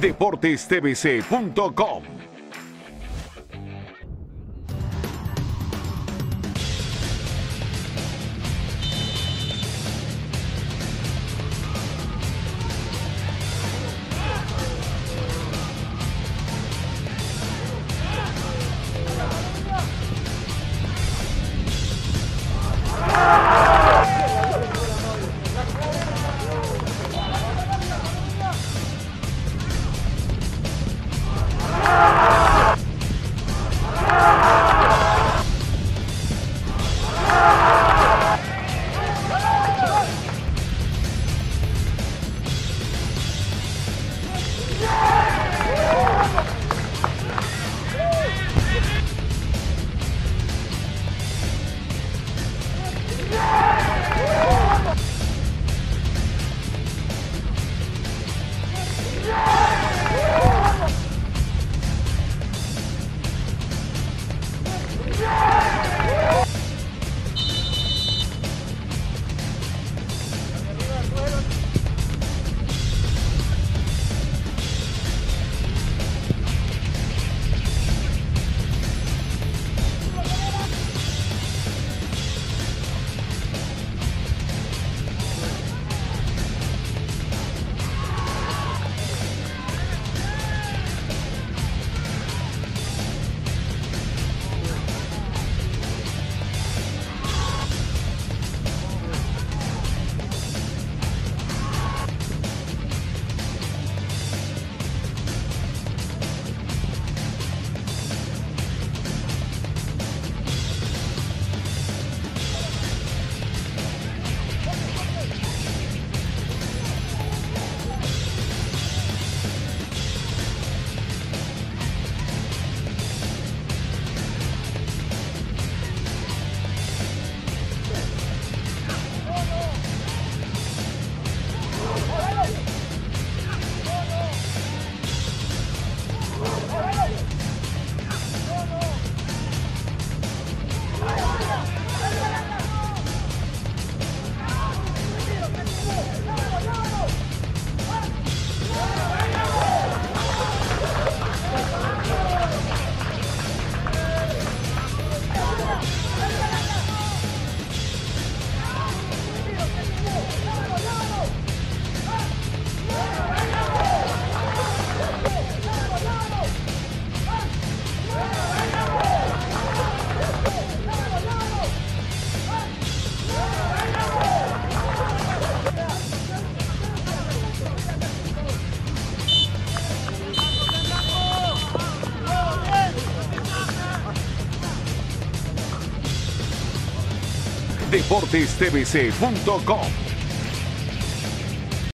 deportestvc.com. deportestvc.com.